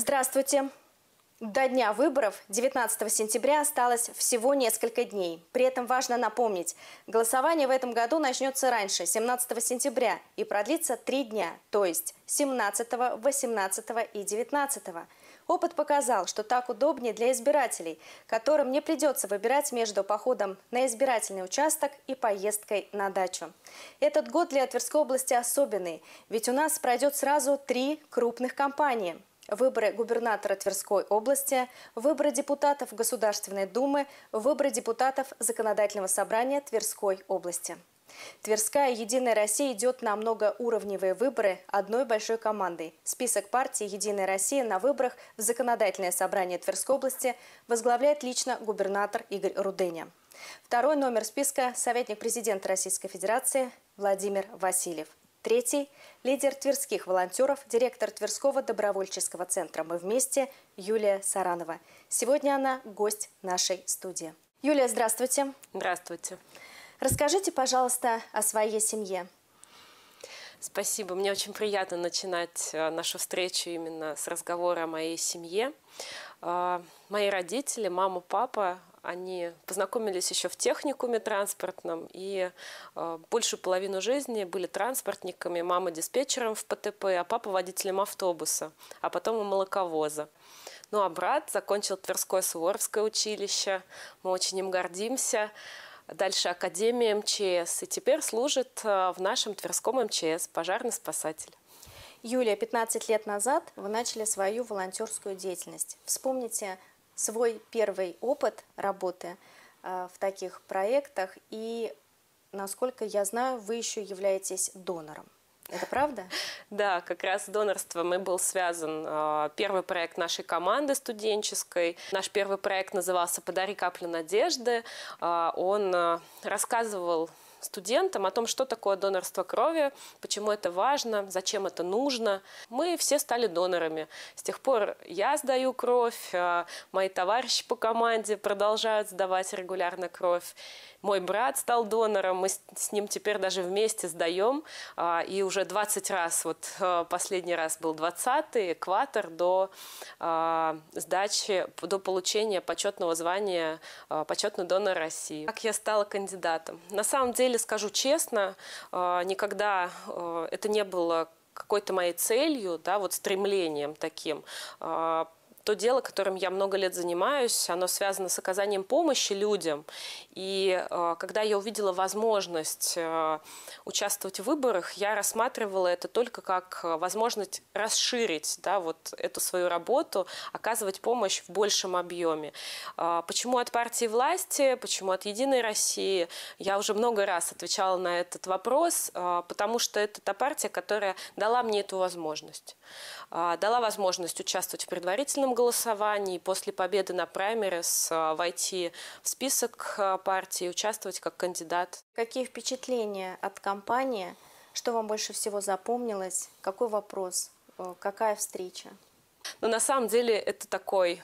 Здравствуйте. До дня выборов 19 сентября осталось всего несколько дней. При этом важно напомнить, голосование в этом году начнется раньше, 17 сентября, и продлится три дня, то есть 17, 18 и 19. Опыт показал, что так удобнее для избирателей, которым не придется выбирать между походом на избирательный участок и поездкой на дачу. Этот год для Тверской области особенный, ведь у нас пройдет сразу три крупных кампании – выборы губернатора Тверской области, выборы депутатов Государственной Думы, выборы депутатов Законодательного собрания Тверской области. Тверская «Единая Россия» идет на многоуровневые выборы одной большой командой. Список партии «Единая Россия» на выборах в Законодательное собрание Тверской области возглавляет лично губернатор Игорь Руденя. Второй номер списка – советник президента Российской Федерации Владимир Васильев. Третий – лидер тверских волонтеров, директор Тверского добровольческого центра «Мы вместе» Юлия Саранова. Сегодня она гость нашей студии. Юлия, здравствуйте. Здравствуйте. Расскажите, пожалуйста, о своей семье. Спасибо. Мне очень приятно начинать э, нашу встречу именно с разговора о моей семье. Э, мои родители, мама, папа, они познакомились еще в техникуме транспортном и э, большую половину жизни были транспортниками, мама диспетчером в ПТП, а папа водителем автобуса, а потом и молоковоза. Ну а брат закончил Тверское Суворовское училище, мы очень им гордимся. Дальше Академия МЧС и теперь служит э, в нашем Тверском МЧС, пожарный спасатель. Юлия, 15 лет назад вы начали свою волонтерскую деятельность. Вспомните свой первый опыт работы э, в таких проектах и, насколько я знаю, вы еще являетесь донором. Это правда? Да, как раз с донорством и был связан э, первый проект нашей команды студенческой. Наш первый проект назывался «Подари каплю надежды». Э, он рассказывал студентам о том, что такое донорство крови, почему это важно, зачем это нужно. Мы все стали донорами. С тех пор я сдаю кровь, а мои товарищи по команде продолжают сдавать регулярно кровь. Мой брат стал донором, мы с ним теперь даже вместе сдаем. А, и уже 20 раз, вот а, последний раз был 20-й, экватор до сдачи, до получения почетного звания почетный донор России. Как я стала кандидатом? На самом деле, скажу честно, никогда это не было какой-то моей целью, да, вот стремлением таким то дело, которым я много лет занимаюсь, оно связано с оказанием помощи людям. И э, когда я увидела возможность э, участвовать в выборах, я рассматривала это только как э, возможность расширить да, вот эту свою работу, оказывать помощь в большем объеме. Почему от партии власти, почему от «Единой России»? Я уже много раз отвечала на этот вопрос, потому что это та партия, которая дала мне эту возможность. Дала возможность участвовать в предварительном электронном голосовании, после победы на праймерис а, войти в список а, партии, участвовать как кандидат. Какие впечатления от кампании? Что вам больше всего запомнилось? Какой вопрос? Э, какая встреча? Ну, на самом деле это такой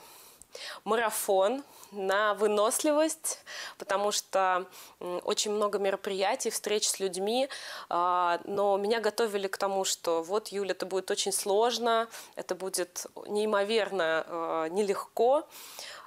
марафон на выносливость, потому что очень много мероприятий, встреч с людьми, а, но меня готовили к тому, что вот, Юля, это будет очень сложно, это будет неимоверно а, нелегко.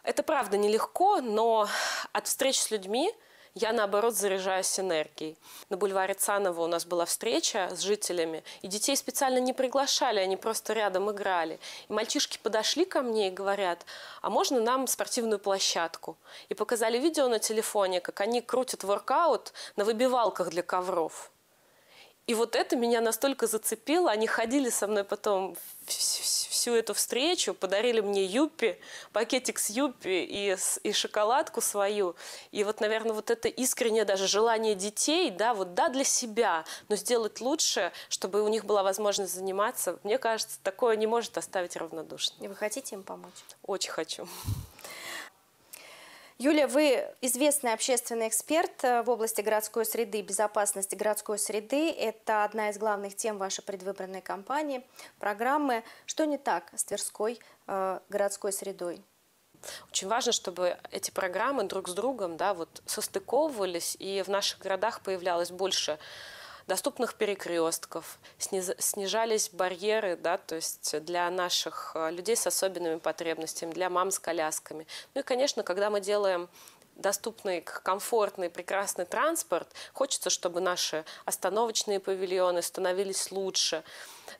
Это правда нелегко, но от встреч с людьми – я, наоборот, заряжаюсь энергией. На бульваре Цанова у нас была встреча с жителями, и детей специально не приглашали, они просто рядом играли. И мальчишки подошли ко мне и говорят, а можно нам спортивную площадку? И показали видео на телефоне, как они крутят воркаут на выбивалках для ковров. И вот это меня настолько зацепило. Они ходили со мной потом всю эту встречу, подарили мне юппи, пакетик с юппи и, и шоколадку свою. И вот, наверное, вот это искреннее даже желание детей, да, вот да, для себя, но сделать лучше, чтобы у них была возможность заниматься, мне кажется, такое не может оставить равнодушным. И вы хотите им помочь? Очень хочу. Юлия, вы известный общественный эксперт э, в области городской среды, безопасности городской среды. Это одна из главных тем вашей предвыборной кампании, программы. Что не так с Тверской э, городской средой? Очень важно, чтобы эти программы друг с другом да, вот, состыковывались, и в наших городах появлялось больше доступных перекрестков, снижались барьеры, да, то есть для наших э, людей с особенными потребностями, для мам с колясками. Ну и, конечно, когда мы делаем доступный, комфортный, прекрасный транспорт. Хочется, чтобы наши остановочные павильоны становились лучше.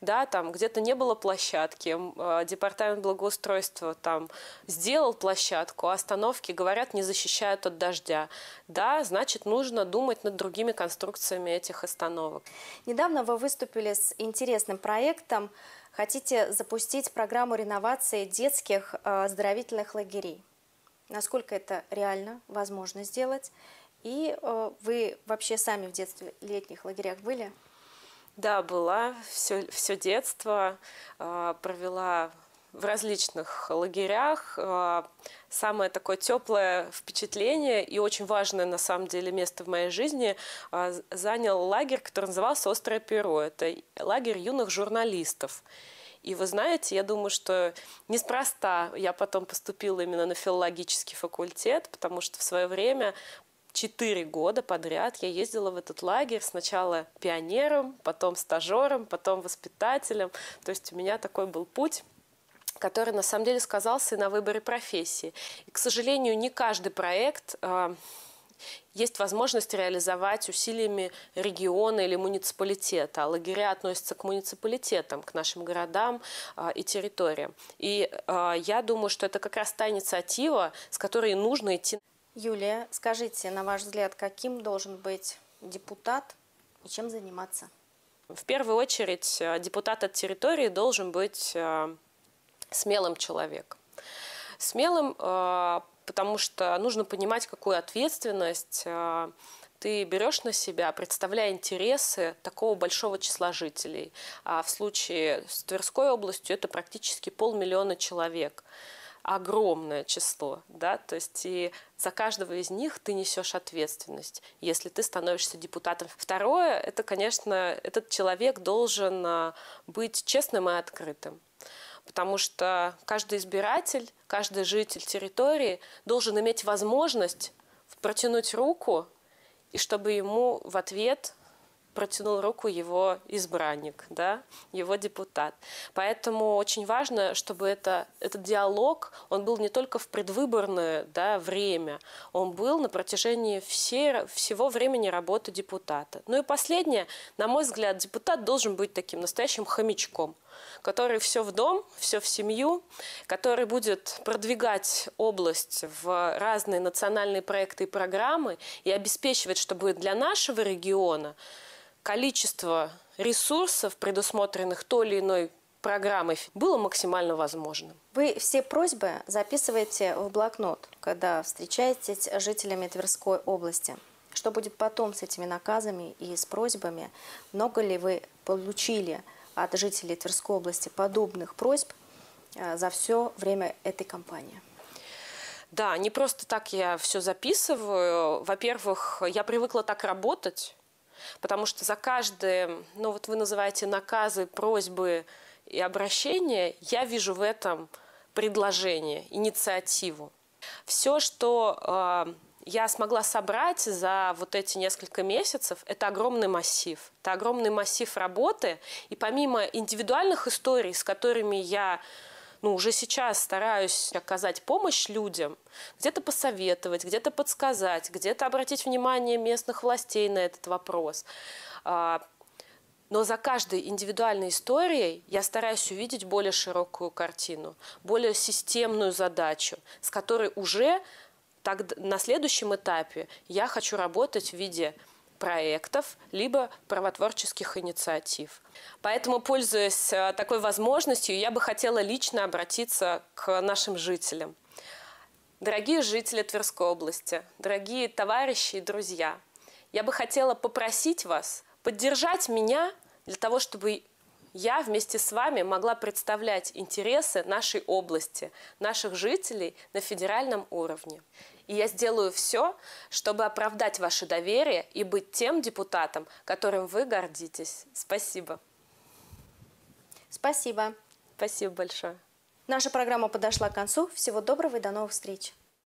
Да, там где-то не было площадки, а, департамент благоустройства там сделал площадку, а остановки, говорят, не защищают от дождя. Да, значит, нужно думать над другими конструкциями этих остановок. Недавно вы выступили с интересным проектом. Хотите запустить программу реновации детских э, оздоровительных лагерей насколько это реально, возможно сделать. И э, вы вообще сами в детстве летних лагерях были? Да, была все, все детство, э, провела в различных лагерях. Э, самое такое теплое впечатление и очень важное на самом деле место в моей жизни э, занял лагерь, который назывался «Острое перо». Это лагерь юных журналистов. И вы знаете, я думаю, что неспроста я потом поступила именно на филологический факультет, потому что в свое время четыре года подряд я ездила в этот лагерь сначала пионером, потом стажером, потом воспитателем. То есть у меня такой был путь который на самом деле сказался и на выборе профессии. И, к сожалению, не каждый проект а, есть возможность реализовать усилиями региона или муниципалитета. Лагеря относятся к муниципалитетам, к нашим городам а, и территориям. И а, я думаю, что это как раз та инициатива, с которой нужно идти. Юлия, скажите, на ваш взгляд, каким должен быть депутат и чем заниматься? В первую очередь, а, депутат от территории должен быть смелым человеком. Смелым потому что нужно понимать, какую ответственность а, ты берешь на себя, представляя интересы такого большого числа жителей. А в случае с Тверской областью это практически полмиллиона человек. Огромное число, да, то есть и за каждого из них ты несешь ответственность, если ты становишься депутатом. Второе, это, конечно, этот человек должен а, быть честным и открытым потому что каждый избиратель, каждый житель территории должен иметь возможность протянуть руку, и чтобы ему в ответ протянул руку его избранник, да, его депутат. Поэтому очень важно, чтобы это, этот диалог, он был не только в предвыборное да, время, он был на протяжении всей, всего времени работы депутата. Ну и последнее, на мой взгляд, депутат должен быть таким настоящим хомячком, который все в дом, все в семью, который будет продвигать область в разные национальные проекты и программы и обеспечивать, чтобы для нашего региона количество ресурсов, предусмотренных той или иной программой, было максимально возможным. Вы все просьбы записываете в блокнот, когда встречаетесь с жителями Тверской области. Что будет потом с этими наказами и с просьбами? Много ли вы получили от жителей Тверской области подобных просьб э, за все время этой кампании? Да, не просто так я все записываю. Во-первых, я привыкла так работать, Потому что за каждые, ну вот вы называете наказы, просьбы и обращения, я вижу в этом предложение, инициативу. Все, что э, я смогла собрать за вот эти несколько месяцев, это огромный массив. Это огромный массив работы. И помимо индивидуальных историй, с которыми я ну, уже сейчас стараюсь оказать помощь людям, где-то посоветовать, где-то подсказать, где-то обратить внимание местных властей на этот вопрос. А, но за каждой индивидуальной историей я стараюсь увидеть более широкую картину, более системную задачу, с которой уже так, на следующем этапе я хочу работать в виде проектов, либо правотворческих инициатив. Поэтому, пользуясь э, такой возможностью, я бы хотела лично обратиться к нашим жителям. Дорогие жители Тверской области, дорогие товарищи и друзья, я бы хотела попросить вас поддержать меня для того, чтобы я вместе с вами могла представлять интересы нашей области, наших жителей на федеральном уровне. И я сделаю все, чтобы оправдать ваше доверие и быть тем депутатом, которым вы гордитесь. Спасибо. Спасибо. Спасибо большое. Наша программа подошла к концу. Всего доброго и до новых встреч.